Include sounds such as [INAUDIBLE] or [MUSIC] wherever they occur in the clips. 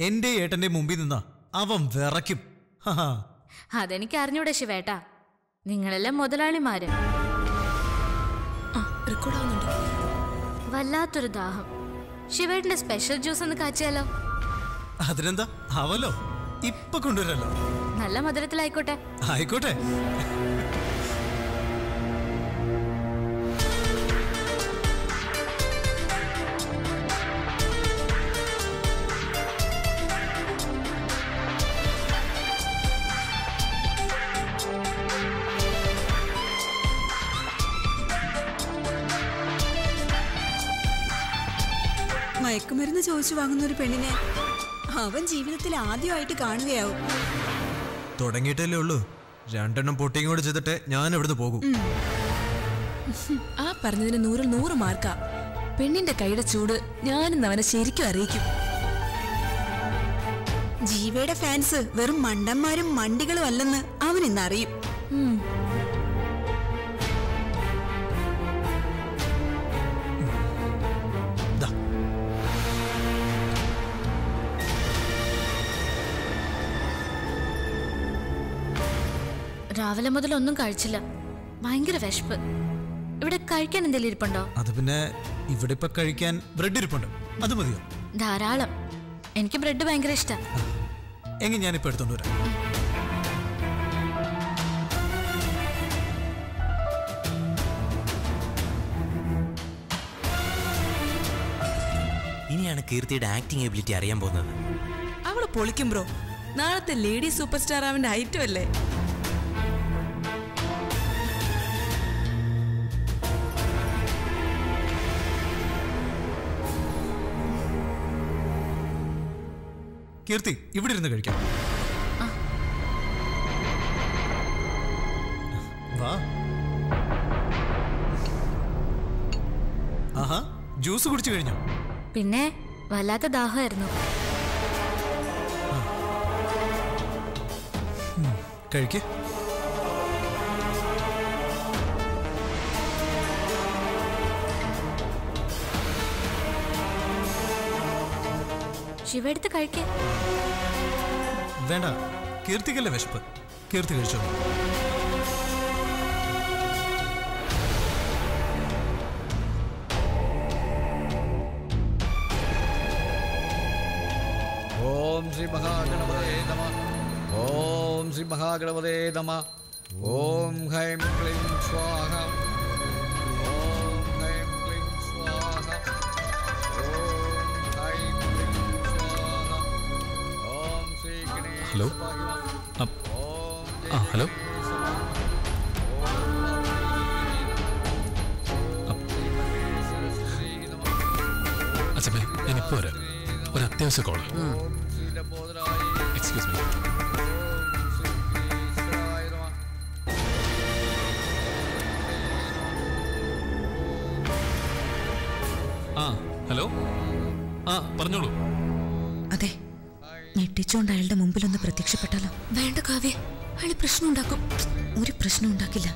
എന്റെ ഏട്ടന്റെ മുമ്പിൽ നിന്നാ അവൻ വിറയ്ക്കും. അതെനിക്ക് അറിഞ്ഞൂടെ ശിവേട്ട. നിങ്ങളെല്ലാം മുതലാളിമാര്. വല്ലാത്തൊരു ദാഹം. ശിവേട്ടന്റെ സ്പെഷ്യൽ ജ്യൂസ് ഒന്ന് കാച്ചിയാലോ? അതിനെന്താ? അവലോ? ഇപ്പൊ കൊണ്ടുവരല്ലോ നല്ല മധുരത്തിലായിക്കോട്ടെ. ആയിക്കോട്ടെ. ചോദിച്ചു വാങ്ങുന്ന ഒരു പെണ്ണിനെ അവൻ ജീവിതത്തിൽ ആദ്യമായിട്ട് കാണുകയാവും. തുടങ്ങിയിട്ടല്ലേ ഉള്ളൂ. രണ്ടെണ്ണം പൊട്ടിയും കൂടെ ചെയ്തിട്ട് ഞാൻ ഇവിടുന്ന് പോകും. ആ പറഞ്ഞതിന് നൂറിൽ നൂറ് മാർക്കാ. പെണ്ണിന്റെ കൈയുടെ ചൂട് ഞാനും അവനെ ശരിക്കും അറിയിക്കും. ജീവയുടെ ഫാൻസ് വെറും മണ്ടന്മാരും മണ്ടികളും അല്ലെന്ന് അവൻ ഇന്ന് രാവിലെ മുതൽ ഒന്നും കഴിച്ചില്ല. ഭയങ്കര വിശപ്പ്. ഇവിടെ കഴിക്കാൻ എന്തെങ്കിലും ഇരിപ്പുണ്ടോ? അത് പിന്നെ ഇവിടെ ഇപ്പൊ കഴിക്കാൻ ബ്രെഡ് ഇരിപ്പുണ്ട്. അത് മതിയോ? ധാരാളം. എനിക്ക് ബ്രെഡ് ഭയങ്കര ഇഷ്ടാ. എങ്കിൽ ഞാനിപ്പോ എടുത്തോണ്ട് വരാം. ഇനിയാണ് കീർത്തിയുടെ ആക്ടിംഗ് എബിലിറ്റി അറിയാൻ പോകുന്നത്. അവൾ പൊളിക്കും ബ്രോ. നാളത്തെ ലേഡി സൂപ്പർ സ്റ്റാർ അവന്റെ ഐറ്റം അല്ലേ? കീർത്തി ഇവിടെ ഇരുന്ന് കഴിക്കാം. വാ. ആഹാ ജ്യൂസ് കുടിച്ചു കഴിഞ്ഞോ? പിന്നെ വല്ലാത്ത ദാഹമായിരുന്നു. കഴിക്ക്. ശിവ എടുത്ത് കഴിക്കേ. വേണ്ട കീർത്തിക്കല്ലേ വിശപ്പ്? കീർത്തി കഴിച്ചോ ഓം ശ്രീ മഹാഗണപതേ നമ. ഓം ശ്രീ മഹാഗണപതേ നമ. ഓം ഹൈം ക്ലീം സ്വാഹ. ഹലോ? ആ, ഹലോ? അച്ഛമ്മേ ഞാനിപ്പോ വരാം. ഒരു അത്യാവശ്യ കോൾ എക്സ്ക്യൂസ് മീ ആ ഹലോ. ആ പറഞ്ഞോളൂ. ഞെട്ടിച്ചോണ്ട് അയാളുടെ മുമ്പിൽ ഒന്ന് പ്രത്യക്ഷപ്പെട്ടാലോ? വേണ്ട കാവ്യ അയാൾ പ്രശ്നം ഉണ്ടാക്കും ഒരു പ്രശ്നം ഉണ്ടാക്കില്ല.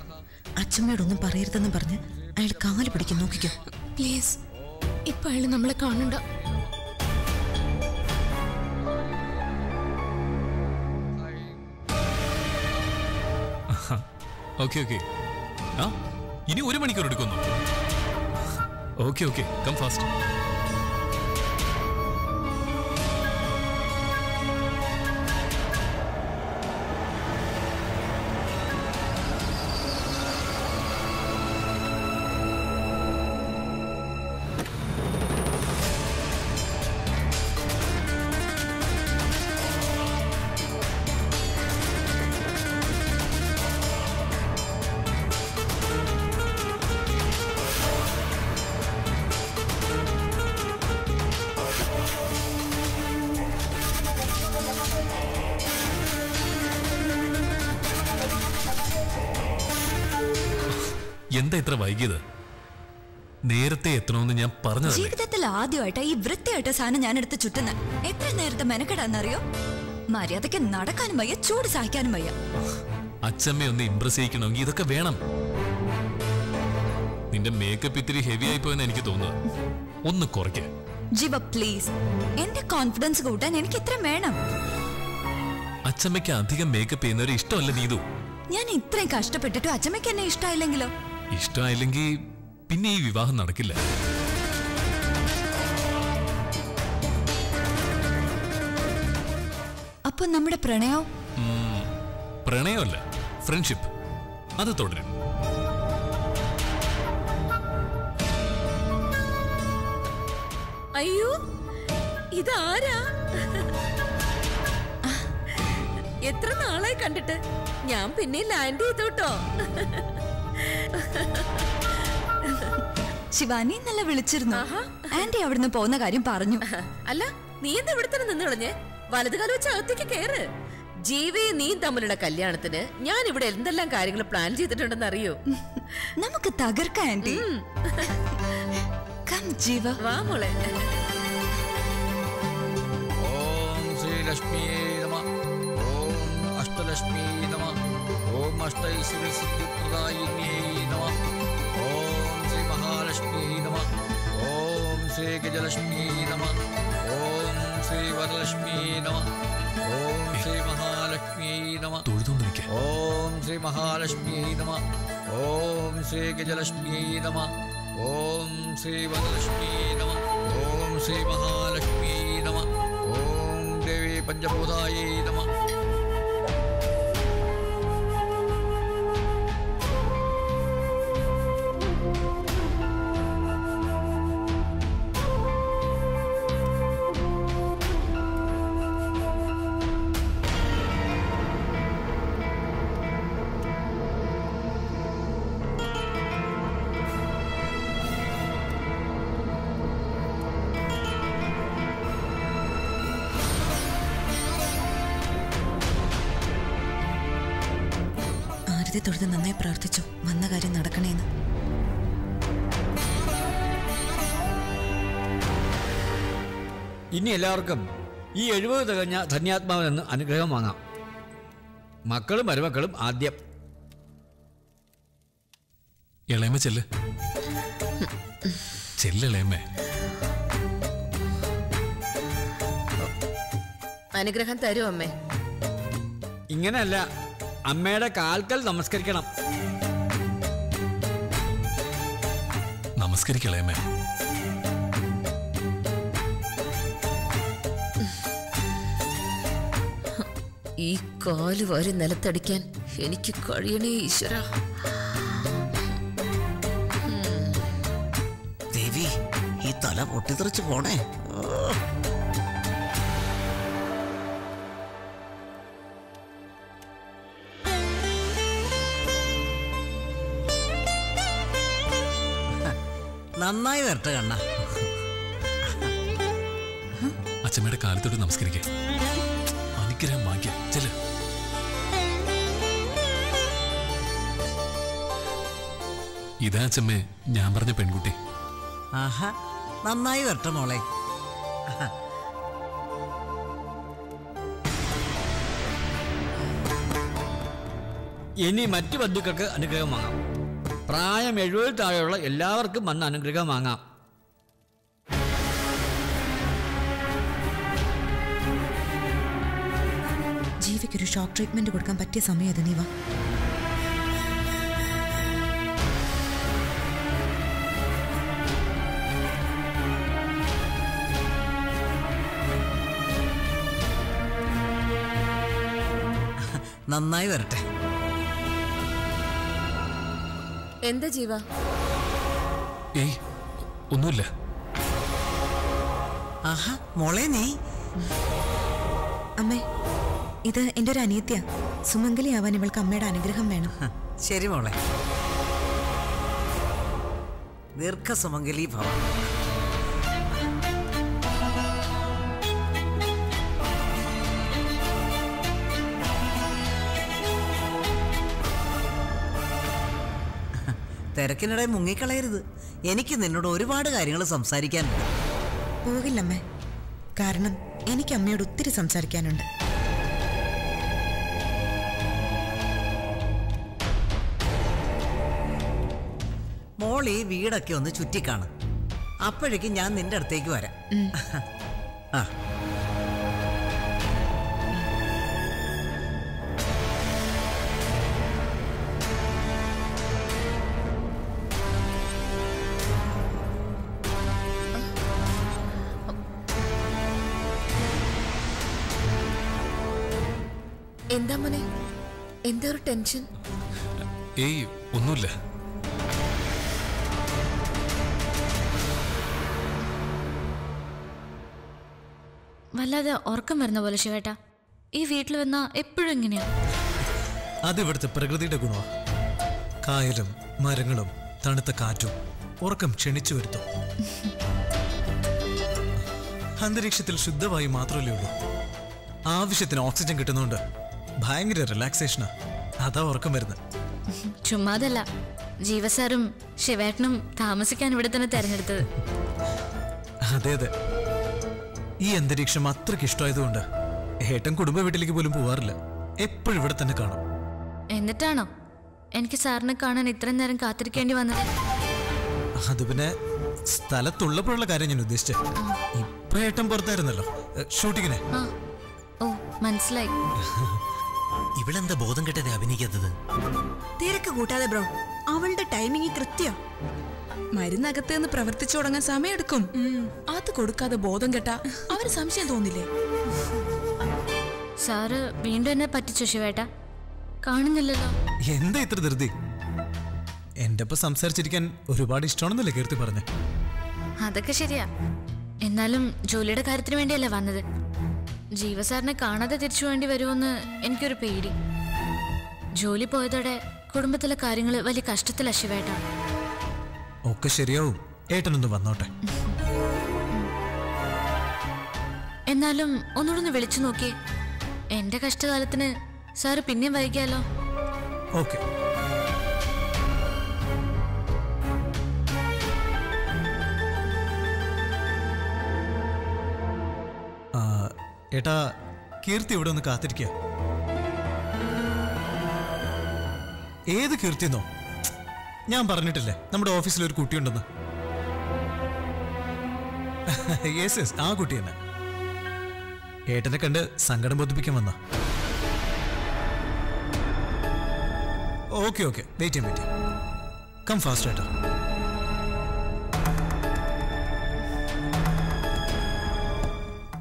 അച്ഛമ്മയോടൊന്നും പറയരുതെന്ന് പറഞ്ഞ് അയാൾ കാൽ പിടിക്കും. നോക്കിക്കോ. പ്ലീസ് ഇപ്പൊ അയാൾ നമ്മളെ കാണണ്ട. ഓക്കെ ഓക്കെ ആ ഇനി ഒരു മണിക്കൂർ എടുക്കുന്നു. ഓക്കെ ഓക്കെ കം ഫാസ്റ്റ് എന്താ ഇത്ര വൈകിയത്? നേരത്തെ എത്തണമെന്ന് ഞാൻ പറഞ്ഞു ജീവിതത്തിൽ ആദ്യമായിട്ടാ ഈ വൃത്തിയായിട്ട സാധനം ഞാൻ എടുത്ത് ചുറ്റുന്ന. എത്ര നേരത്തെ മെനക്കെടാന്നറിയോ? മര്യാദയ്ക്ക് നടക്കാനും വയ്യ ചൂട് സഹിക്കാനും വയ്യ. അച്ഛമ്മയെ ഒന്ന് ഇംപ്രസ് ചെയ്യിക്കണമെങ്കിൽ ഇതൊക്കെ വേണം. നിന്റെ മേക്കപ്പ് ഇത്തിരി ഹെവി ആയി പോയെന്ന് എനിക്ക് തോന്നുന്നു ഒന്ന് കുറയ്ക്ക്. ജീവ പ്ലീസ് എന്റെ കോൺഫിഡൻസ് കൂട്ടാൻ എനിക്ക് ഇത്ര വേണം. അച്ഛമ്മയ്ക്ക് അധികം മേക്കപ്പ് ചെയ്യുന്നവരെ ഇഷ്ടമല്ല നീതു. ഞാൻ ഇത്രയും കഷ്ടപ്പെട്ടിട്ടും അച്ഛമ്മയ്ക്ക് എന്നെ ഇഷ്ടമായില്ലെങ്കിലോ? ഇഷ്ടമായില്ലെങ്കിൽ പിന്നെ ഈ വിവാഹം നടക്കില്ല. അപ്പൊ നമ്മുടെ പ്രണയം? പ്രണയമല്ല ഫ്രണ്ട്ഷിപ്പ് അത് തുടരും. അയ്യോ ഇതാരാ? എത്ര നാളായി കണ്ടിട്ട്? ഞാൻ പിന്നെ ലാൻഡ് ചെയ്തോട്ടോ. ശിവാനി നല്ല വിളിച്ചിരുന്നു. ആന്റി അവിടുന്ന് പോകുന്ന കാര്യം പറഞ്ഞു. അല്ല നീ എന്താ ഇവിടെ തന്നെ നിന്ന് കളഞ്ഞ് വലതുകാലം വെച്ച് അകത്തേക്ക് കേറ്. ജീവി നീ തമ്മിലുള്ള കല്യാണത്തിന് ഞാൻ ഇവിടെ എന്തെല്ലാം കാര്യങ്ങൾ പ്ലാൻ ചെയ്തിട്ടുണ്ടെന്ന് അറിയോ? നമുക്ക് തകർക്കാം ആന്റി. കം ജീവ. വാ മോളെ. ഓം ശ്രീ ലക്ഷ്മി ഓം അഷ്ടലക്ഷ്മീ ष्टैसिदायिन्य नमः। ॐ श्रीमहालक्ष्म्यै नमः। ॐ श्रीगजलक्ष्म्यै नमः। ॐ श्रीवरलक्ष्म्यै नमः। ॐ श्रीमहालक्ष्म्यै नमः। ॐ श्रीमहालक्ष्म्यै नमः। ॐ श्रीगजलक्ष्म्यै नमः। ॐ श्रीवरलक्ष्म्यै नमः। ॐ श्रीमहालक्ष्म्यै नमः। ॐ देवी पञ्चभूतायै नमः। തൊഴുത് നന്നായി പ്രാർത്ഥിച്ചു വന്ന കാര്യം നടക്കണേന്ന്. ഇനി എല്ലാവർക്കും ഈ എഴുപത് തികഞ്ഞ ധന്യാത്മാവിൽ നിന്ന് അനുഗ്രഹം വാങ്ങാം. മക്കളും മരുമക്കളും ആദ്യം. ഇളയമ്മ ചെല്ല്. ചെല്ല് ഇളയമ്മേ. അനുഗ്രഹം തരും അമ്മേ. ഇങ്ങനെയല്ല. അമ്മയുടെ കാൽക്കൽ നമസ്കരിക്കണം. നമസ്കരിക്കളയമ്മേ ഈ കാൽ വാരി നിലത്തടിക്കാൻ എനിക്ക് കഴിയണേ ഈശ്വര. ദേവി ഈ തല പൊട്ടിത്തെറിച്ച് പോണേ. നന്നായി വരട്ടെ കണ്ണ. അച്ഛമ്മയുടെ കാലത്തോട് നമസ്കരിക്കേ. അനുഗ്രഹം വാങ്ങിക്ക. ചെല്ല്. ഇതാ അച്ഛമ്മേ ഞാൻ പറഞ്ഞ പെൺകുട്ടി. ആഹാ നന്നായി വരട്ടെ മോളെ. ഇനി മറ്റു ബന്ധുക്കൾക്ക് അനുഗ്രഹം വാങ്ങാം. പ്രായം എഴുപതിൽ താഴെയുള്ള എല്ലാവർക്കും വന്ന് അനുഗ്രഹം വാങ്ങാം. ജീവിക്കൊരു ഷോക്ക് ട്രീറ്റ്മെന്റ് കൊടുക്കാൻ പറ്റിയ സമയം അത് നീ നന്നായി വരട്ടെ. എന്താ ജീവ? ഏയ് ഒന്നുമില്ല. ആഹാ മോളെ നീ? അമ്മേ ഇത് എന്റെ ഒരു അനിയത്യ സുമംഗലിയാവാൻ ഇവൾക്ക് അമ്മയുടെ അനുഗ്രഹം വേണം. ഹ, ശരി മോളെ. ദീർഘസുമംഗലി ഭവ. തിരക്കിനിടെ മുങ്ങിക്കളയരുത്. എനിക്ക് നിന്നോട് ഒരുപാട് കാര്യങ്ങൾ സംസാരിക്കാനുണ്ട് പോകില്ലമ്മേ. കാരണം എനിക്ക് അമ്മയോട് ഒത്തിരി സംസാരിക്കാനുണ്ട്. മോൾ ഈ വീടൊക്കെ ഒന്ന് ചുറ്റിക്കാണ്. അപ്പോഴേക്കും ഞാൻ നിന്റെ അടുത്തേക്ക് വരാം. ആ. എന്താ മോനെ? എന്താ ഒരു ടെൻഷൻ ഏയ് ഒന്നുമില്ല. വല്ലാതെ ഉറക്കം വരുന്ന പോലെ ശിവേട്ട. ഈ വീട്ടിൽ വന്ന എപ്പോഴും ഇങ്ങനെയാ? അത് ഇവിടുത്തെ പ്രകൃതിയുടെ ഗുണമാണ് കായലും മരങ്ങളും തണുത്ത കാറ്റും ഉറക്കം ക്ഷണിച്ചു വരുത്തും. അന്തരീക്ഷത്തിൽ ശുദ്ധമായി മാത്രമല്ലേ ഉള്ളൂ. ആവശ്യത്തിന് ഓക്സിജൻ കിട്ടുന്നതുകൊണ്ട് ഭയങ്കര റിലാക്സേഷനാ അതാ ഉറക്കം വരുന്നത് ചുമ്മാതല്ല ജീവസാറും ശിവേട്ടനും താമസിക്കാൻ ഇവിടെ തന്നെ തെരഞ്ഞെടുത്തത്. അതെ അതെ. ഈ അന്തരീക്ഷം അത്രയ്ക്ക് ഇഷ്ടമായതുകൊണ്ട് ഏട്ടൻ കുടുംബ വീട്ടിലേക്ക് പോലും പോവാറില്ല. എപ്പോഴും ഇവിടെ തന്നെ കാണും. എന്നിട്ടാണോ? എനിക്ക് സാറിനെ കാണാൻ ഇത്രയും നേരം കാത്തിരിക്കേണ്ടി വന്നത്. അത് പിന്നെ സ്ഥലത്തുള്ളപ്പോഴുള്ള കാര്യം ഞാൻ ഉദ്ദേശിച്ചത് ഇപ്പൊ ഏട്ടൻ പുറത്തായിരുന്നല്ലോ ഷൂട്ടിങ്ങിനെ. ഓ മനസ്സിലായി. [LAUGHS] ഇവളെന്താ ബോധം കെട്ടതെ അഭിനയിക്കാത്തത്? തിരക്ക് കൂട്ടാതെ ബ്രോ. അവളുടെ ടൈമിങ് കൃത്യം. മരുന്നകത്ത് നിന്ന് പ്രവർത്തിച്ചു തുടങ്ങാൻ സമയമെടുക്കും. അത് കൊടുക്കാതെ ബോധം കെട്ടാ അവന് സംശയം തോന്നില്ലേ? സാറ് വീണ്ടും എന്നെ പറ്റിച്ചു ശിവേട്ട? കാണുന്നില്ലല്ലോ. എന്താ ഇത്ര ധൃതി? എന്റെ ഒപ്പം സംസാരിച്ചിരിക്കാൻ ഒരുപാട് ഇഷ്ടമാണെന്നല്ലേ കീർത്തി പറഞ്ഞേ? അതൊക്കെ ശരിയാ. എന്നാലും ജോലിയുടെ കാര്യത്തിന് വേണ്ടിയല്ലേ വന്നത്? ജീവസാറിനെ കാണാതെ തിരിച്ചു വേണ്ടി വരുമെന്ന് എനിക്കൊരു പേടി. ജോലി പോയതോടെ കുടുംബത്തിലെ കാര്യങ്ങൾ വലിയ കഷ്ടത്തിലാ ശിവേട്ട. ഒക്കെ ശരിയാവും. ഏട്ടനൊന്ന് വന്നോട്ടെ. എന്നാലും ഒന്നുകൂടെ ഒന്ന് വിളിച്ചു നോക്കി. എന്റെ കഷ്ടകാലത്തിന് സാറ് പിന്നെയും വൈകിയാലോ? ഓക്കെ. ഏട്ടാ കീർത്തി ഇവിടെ ഒന്ന് കാത്തിരിക്കുക ഏത് കീർത്തിന്നോ? ഞാൻ പറഞ്ഞിട്ടില്ലേ നമ്മുടെ ഓഫീസിൽ ഒരു കുട്ടിയുണ്ടെന്ന്. യെസ് യെസ് ആ കുട്ടി തന്നെ. ഏട്ടനെ കണ്ട് സങ്കടം ബോധിപ്പിക്കാൻ വന്ന? ഓക്കെ ഓക്കെ വെയിറ്റ് ചെയ്യാം വെയിറ്റ് ചെയ്യാം. കം ഫാസ്റ്റ് ഏട്ടാ.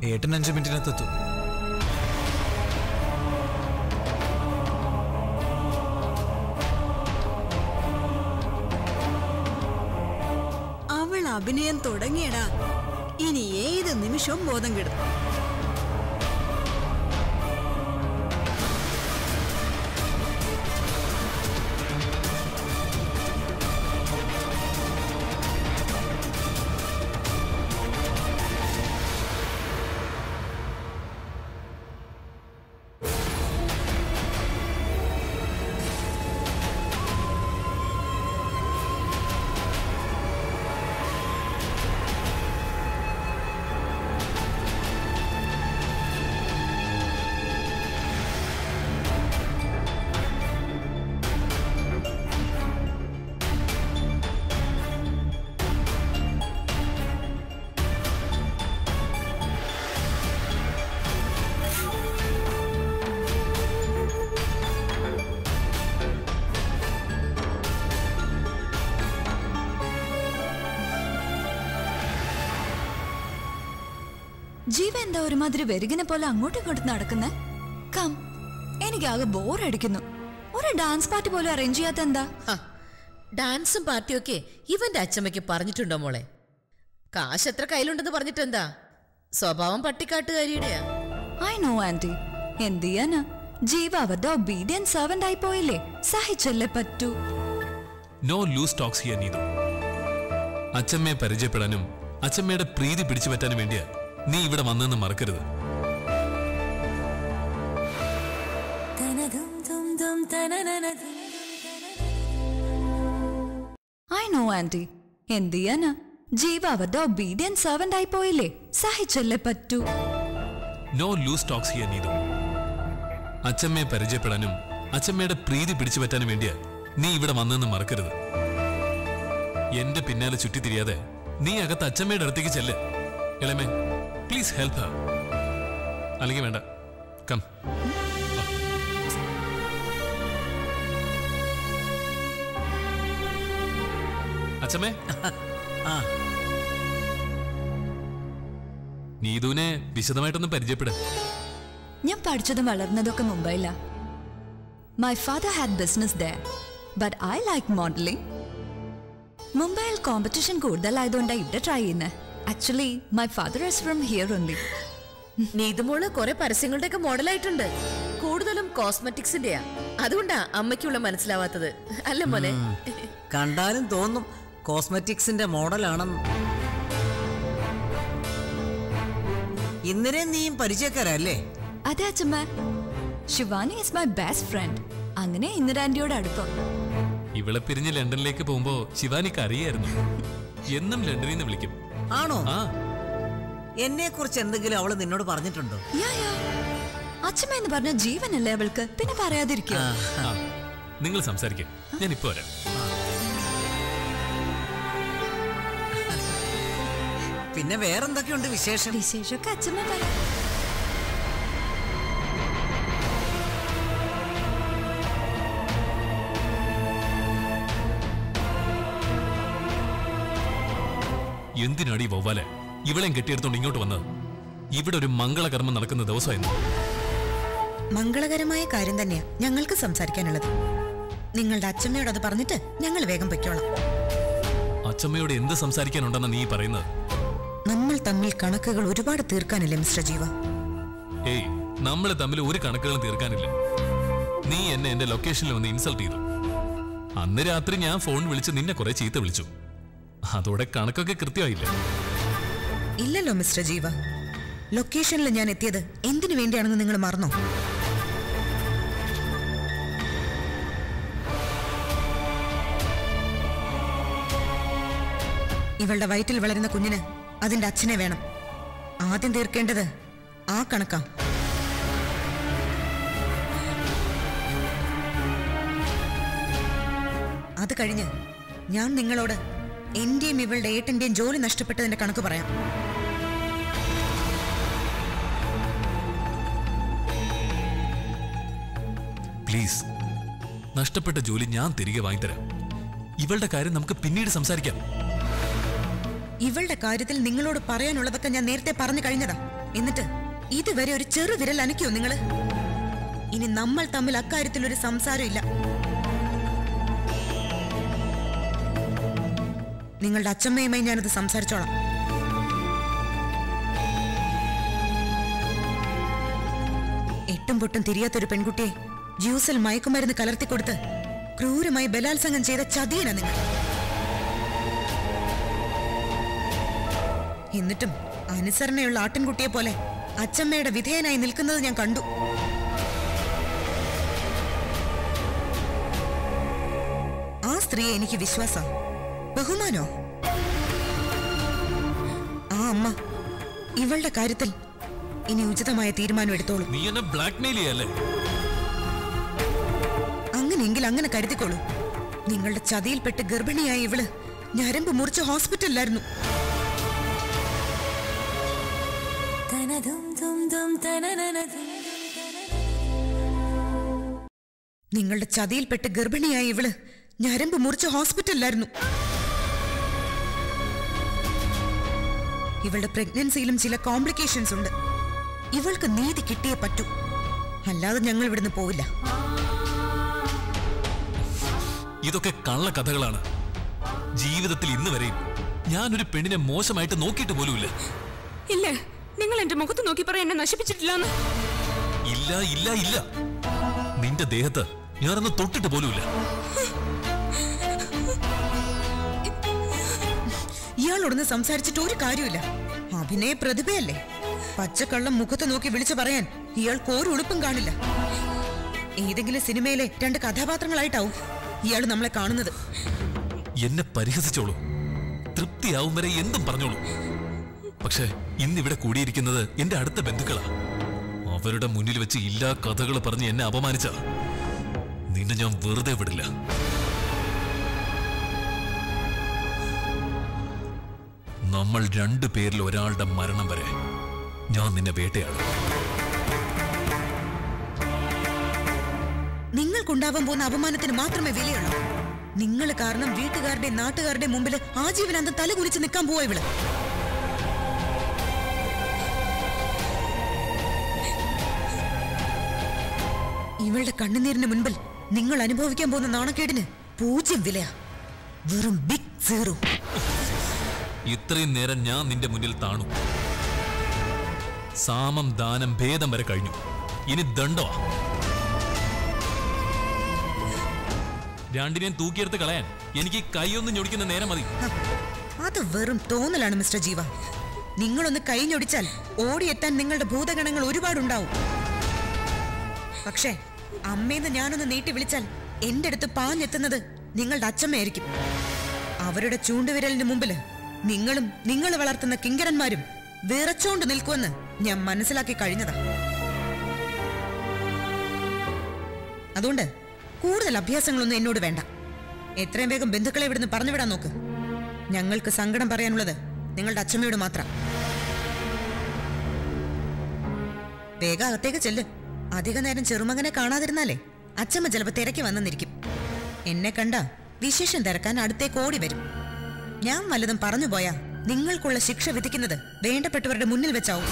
ഏട്ടൻ അഞ്ച് മിനിറ്റിനകത്തെത്തും. അവൾ അഭിനയം തുടങ്ങിയടാ. ഇനി ഏത് നിമിഷവും ബോധം കെടും ജീവ എന്താ ഒരുമാതിരി വെരുകിനെ പോലെ അങ്ങോട്ടും ഇങ്ങോട്ടും നടക്കുന്നേ? കം എനിക്കാകെ ബോറടിക്കുന്നു. ഒരു ഡാൻസ് പാർട്ടി പോലും അറേഞ്ച് ചെയ്യാത്ത എന്താ ഡാൻസും പാർട്ടിയും ഒക്കെ ഇവന്റെ അച്ഛമ്മയ്ക്ക് പറഞ്ഞിട്ടുണ്ടോ മോളെ? കാശ് എത്ര കയ്യിലുണ്ടെന്ന് പറഞ്ഞിട്ടെന്താ? സ്വഭാവം പട്ടിക്കാട്ടുകാരിയുടെയാ. ഐ നോ ആന്റി എന്ത് ചെയ്യാനാ? ജീവ അവരുടെ ഒബീഡിയൻ സെർവന്റ് ആയി പോയില്ലേ സഹിച്ചല്ലേ പറ്റൂ. No loose talks here Neethu അച്ഛമ്മയെ പരിചയപ്പെടാനും അച്ഛമ്മയുടെ പ്രീതി പിടിച്ചു പറ്റാനും വേണ്ടിയാ നീ ഇവിടെ വന്നെന്ന് മറക്കരുത്. ഐ നോ ആന്റി എന്ത് ചെയ്യാനാ? ജീവ അവരുടെ ഒബീഡിയൻ സെർവന്റ് ആയി പോയില്ലേ സഹിച്ചല്ലേ പറ്റൂ. No loose talks here Neethu. അച്ഛമ്മയെ പരിചയപ്പെടാനും അച്ഛമ്മയുടെ പ്രീതി പിടിച്ചു പറ്റാനും വേണ്ടിയാ നീ ഇവിടെ വന്നെന്ന് മറക്കരുത്. എന്റെ പിന്നാലെ ചുറ്റിത്തിരിയാതെ നീ അകത്ത് അച്ഛമ്മയുടെ അടുത്തേക്ക് ചെല്ല്. ഇളമേ പ്ലീസ് ഹെൽപ്പ് ഹർ അല്ലെങ്കിൽ വേണ്ട. കം അച്ഛമ്മേ. നീതുവിനെ വിശദമായിട്ടൊന്ന് പരിചയപ്പെട്. ഞാൻ പഠിച്ചതും വളർന്നതൊക്കെ മുംബൈയില. My father had business the but I like modelling മുംബൈയിൽ കോമ്പറ്റീഷൻ കൂടുതലായതുകൊണ്ടാണ് ഇവിടെ ട്രൈ ചെയ്യുന്നത് actually my father is from here only Neethumol കുറെ പരസ്യങ്ങളുടെ ഒക്കെ മോഡലായിട്ടുണ്ട്. കൂടുതലും കോസ്മെറ്റിക്സിന്റെയാ. അതുകൊണ്ടാ അമ്മയ്ക്കുള്ള മനസ്സിലാവാത്തത്. അല്ല മോനെ? കണ്ടാലും തോന്നും കോസ്മെറ്റിക്സിന്റെ മോഡലാണെന്ന്. ഇന്നലെ നീയും പരിചയക്കാരല്ലേ? അതെ അച്ഛമ്മ. Shivani is my best friend അങ്ങനെ ഇന്ദിരാന്റിയോട് അടുപ്പം. ഇവളെ പിരിഞ്ഞ് ലണ്ടനിലേക്ക് പോകുമ്പോ ശിവാനിക്ക് അറിയായിരുന്നു. എന്നും ലണ്ടനിൽ നിന്ന് വിളിക്കും. ആണോ? എന്നെ കുറിച്ച് എന്തെങ്കിലും അവൾ നിന്നോട് പറഞ്ഞിട്ടുണ്ടോ? അച്ഛമ്മ എന്ന് പറഞ്ഞ ജീവനല്ലേ അവൾക്ക്? പിന്നെ പറയാതിരിക്കുക നിങ്ങൾ സംസാരിക്കും. ഞാൻ ഇപ്പൊ വരാം. പിന്നെ വേറെന്തൊക്കെയുണ്ട് വിശേഷം? വിശേഷമൊക്കെ അച്ഛമ്മ പറയാം എന്തിനാടി വവ്വാലെ? ഇവളെയും കെട്ടിയെടുത്തോണ്ട് ഇങ്ങോട്ട് വന്നത്? ഇവിടെ ഒരു മംഗളകർമ്മം നടക്കുന്ന ദിവസമായിരുന്നു മംഗളകരമായ കാര്യം തന്നെയാ ഞങ്ങൾക്ക് സംസാരിക്കാനുള്ളത്. നിങ്ങളുടെ അച്ഛമ്മയോട് അത് പറഞ്ഞിട്ട് ഞങ്ങൾ വേഗം പൊയ്ക്കോളാം. അച്ഛമ്മയോട് എന്ത് സംസാരിക്കാനുണ്ടെന്ന് നീ പറയുന്നത്? നമ്മൾ തമ്മിൽ കണക്കുകൾ ഒരുപാട് തീർക്കാനില്ല മിസ്റ്റർ ജീവ? ഏയ് നമ്മൾ തമ്മിൽ ഒരു കണക്കുകളും തീർക്കാനില്ല. നീ എന്നെ എന്റെ ലൊക്കേഷനിൽ വന്ന് ഇൻസൾട്ട് ചെയ്തു. അന്ന് രാത്രി ഞാൻ ഫോൺ വിളിച്ച് നിന്നെ കുറെ ചീത്ത വിളിച്ചു. അതോടെ കണക്കൊക്കെ കൃത്യമായില്ല? ഇല്ലല്ലോ മിസ്റ്റർ ജീവ. ലൊക്കേഷനിൽ ഞാൻ എത്തിയത് എന്തിനു വേണ്ടിയാണെന്ന് നിങ്ങൾ മറന്നോ? ഇവളുടെ വയറ്റിൽ വളരുന്ന കുഞ്ഞിന് അതിന്റെ അച്ഛനെ വേണം. ആദ്യം തീർക്കേണ്ടത് ആ കണക്കാ. അത് കഴിഞ്ഞ് ഞാൻ നിങ്ങളോട് എന്റെയും ഇവളുടെ ഏട്ടന്റെയും ജോലി നഷ്ടപ്പെട്ടതിന്റെ കണക്ക് പറയാം. പ്ലീസ് നഷ്ടപ്പെട്ട ജോലി ഞാൻ തിരികെ വാങ്ങിത്തരാം. ഇവളുടെ കാര്യം നമുക്ക് പിന്നീട് സംസാരിക്കാം. ഇവളുടെ കാര്യത്തിൽ നിങ്ങളോട് പറയാനുള്ളതൊക്കെ ഞാൻ നേരത്തെ പറഞ്ഞു കഴിഞ്ഞതാ. എന്നിട്ട് ഇതുവരെ ഒരു ചെറു വിരൽ അനക്കിയോ നിങ്ങൾ? ഇനി നമ്മൾ തമ്മിൽ അക്കാര്യത്തിൽ ഒരു സംസാരം നിങ്ങളുടെ അച്ഛമ്മയുമായി ഞാനത് സംസാരിച്ചോളാം. എട്ടും പൊട്ടും തിരിയാത്തൊരു പെൺകുട്ടിയെ ജ്യൂസിൽ മയക്കുമരുന്ന് കലർത്തിക്കൊടുത്ത് ക്രൂരമായി ബലാത്സംഗം ചെയ്ത ചതിയന നിങ്ങൾ. എന്നിട്ടും അനുസരണയുള്ള ആട്ടിൻകുട്ടിയെ പോലെ അച്ഛമ്മയുടെ വിധേയനായി നിൽക്കുന്നത് ഞാൻ കണ്ടു. ആ സ്ത്രീയെ എനിക്ക് വിശ്വാസം. ബഹുമാനോ? ആ അമ്മ. ഇവളുടെ കാര്യത്തിൽ ഇനി ഉചിതമായ തീരുമാനം എടുത്തോളൂ. നീ എന്നെ ബ്ലാക്ക്മെയിൽ ചെയ്യല്ലേ? അങ്ങനെയെങ്കിൽ അങ്ങനെ കരുതിക്കോളൂ. നിങ്ങളുടെ ചതിയിൽപ്പെട്ട് ഗർഭിണിയായ ഇവൾ ഞരമ്പ് മുറിച്ച് ഹോസ്പിറ്റലിലായിരുന്നു. നിങ്ങളുടെ ചതിയിൽപ്പെട്ട് ഗർഭിണിയായ ഇവൾ ഞരമ്പ് മുറിച്ച് ഹോസ്പിറ്റലിലായിരുന്നു. ഇവളുടെ പ്രഗ്നൻസിയിലും ചില കോംപ്ലിക്കേഷൻസ് ഉണ്ട്. ഇവൾക്ക് നീതി കിട്ടിയേ പറ്റൂ. അല്ലാതെ ഞങ്ങൾ ഇവിടുന്ന് പോവില്ല. ഇതൊക്കെ കള്ള കഥകളാണ്. ജീവിതത്തിൽ ഇന്ന് വരെയും ഒരു പെണ്ണിനെ മോശമായിട്ട് നോക്കിയിട്ട് പോലുമില്ല. ഇല്ല നിങ്ങൾ എന്റെ മുഖത്ത് നോക്കി പറയാൻ എന്നെ നശിപ്പിച്ചിട്ടില്ലെന്ന്. ഇല്ല ഇല്ല ഇല്ല. നിന്റെ ദേഹത്ത് ഞാനൊന്ന് തൊട്ടിട്ട് പോലുമില്ല. ഇയാളോടൊന്ന് സംസാരിച്ചിട്ട് ഒരു കാര്യമില്ല അഭിനയ പ്രതിഭയല്ലേ? പച്ചക്കള്ളം മുഖത്ത് നോക്കി വിളിച്ചു പറയാൻ ഇയാൾക്ക് ഒരു ഉളുപ്പും കാണില്ല. ഏതെങ്കിലും സിനിമയിലെ രണ്ട് കഥാപാത്രങ്ങളായിട്ടാവും ഇയാൾ നമ്മളെ കാണുന്നത്. എന്നെ പരിഹസിച്ചോളൂ. തൃപ്തിയാവും വരെ എന്തും പറഞ്ഞോളൂ. പക്ഷെ ഇന്നിവിടെ കൂടിയിരിക്കുന്നത് എന്റെ അടുത്ത ബന്ധുക്കളാ. അവരുടെ മുന്നിൽ വെച്ച് ഇല്ലാ കഥകൾ പറഞ്ഞ് എന്നെ അപമാനിച്ച നിന്നെ ഞാൻ വെറുതെ വിടില്ല. നമ്മൾ രണ്ടു പേരിൽ ഒരാളുടെ മരണം വരെ ഞാൻ നിന്നെ വേട്ടയാടും. നിങ്ങൾക്കുണ്ടാവാൻ പോകുന്ന അപമാനത്തിന് മാത്രമേ വിലയുള്ളൂ. നിങ്ങൾ കാരണം വീട്ടുകാരുടെ നാട്ടുകാരുടെ മുമ്പിൽ ആജീവനാന്തം തല കുറിച്ച് നിൽക്കാൻ പോവാ ഇവൾ. ഇവളുടെ കണ്ണുനീരിന് മുൻപിൽ നിങ്ങൾ അനുഭവിക്കാൻ പോകുന്ന നാണക്കേടിന് പൂജ്യം വിലയാ. വെറും ബിഗ് സീറോ ഇത്രയും നേരം ഞാൻ നിന്റെ മുന്നിൽ താണു. സാമം ദാനം ഭേദം വരെ കഴിഞ്ഞു. ഇനി ദണ്ഡോ രണ്ടിനെയും തൂക്കിയെടുത്ത് കളയാൻ എനിക്ക് കൈയൊന്ന് ഞൊടിക്കുന്ന നേരം മതി. അത് വെറും തോന്നലാണ് മിസ്റ്റർ ജീവ. നിങ്ങളൊന്ന് കൈ ഞൊടിച്ചാൽ ഓടിയെത്താൻ നിങ്ങളുടെ ഭൂതഗണങ്ങൾ ഒരുപാടുണ്ടാവും. പക്ഷേ അമ്മേന്ന് ഞാനൊന്ന് നീട്ടി വിളിച്ചാൽ എന്റെ അടുത്ത് പാഞ്ഞെത്തുന്നത് നിങ്ങളുടെ അച്ഛമ്മയായിരിക്കും. അവരുടെ ചൂണ്ടുവിരലിന് മുമ്പിൽ നിങ്ങളും നിങ്ങൾ വളർത്തുന്ന കിങ്കരന്മാരും വിറച്ചോണ്ട് നിൽക്കുമെന്ന് ഞാൻ മനസ്സിലാക്കി കഴിഞ്ഞതാ. അതുകൊണ്ട് കൂടുതൽ അഭ്യാസങ്ങളൊന്നും എന്നോട് വേണ്ട. എത്രയും വേഗം ബന്ധുക്കളെ ഇവിടുന്ന് പറഞ്ഞുവിടാൻ നോക്ക്. ഞങ്ങൾക്ക് സങ്കടം പറയാനുള്ളത് നിങ്ങളുടെ അച്ഛമ്മയോട് മാത്രം. വേഗം അകത്തേക്ക് ചെല്ല്. അധിക നേരം ചെറുമകനെ കാണാതിരുന്നാലേ അച്ഛമ്മ ചിലപ്പോ തിരക്കി വന്നെന്നിരിക്കും എന്നെ കണ്ട വിശേഷം തിരക്കാൻ അടുത്തേക്ക് ഓടി വരും. ഞാൻ വല്ലതും പറഞ്ഞു പോയാ നിങ്ങൾക്കുള്ള ശിക്ഷ വിധിക്കുന്നത് വേണ്ടപ്പെട്ടവരുടെ മുന്നിൽ വെച്ചാവും.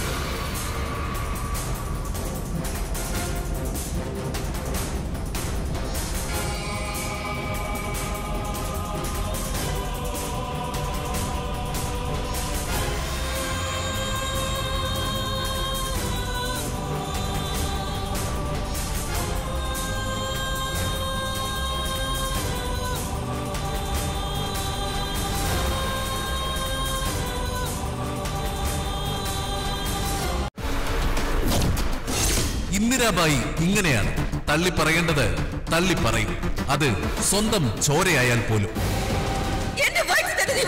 സൈനബായി ഇങ്ങനെയാണ്. തള്ളി പറയേണ്ടത് തള്ളി പറയും അത് സ്വന്തം ചോരയായാൽ പോലും. എന്റെ വയസ്സ് തന്നെ നീ